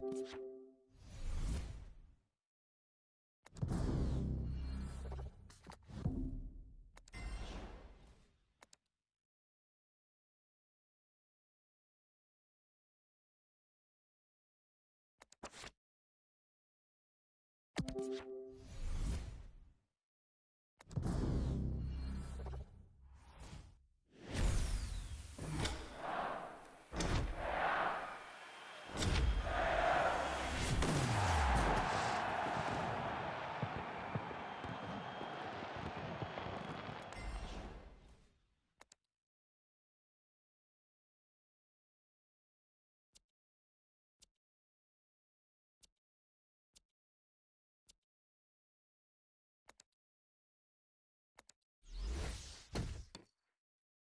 you.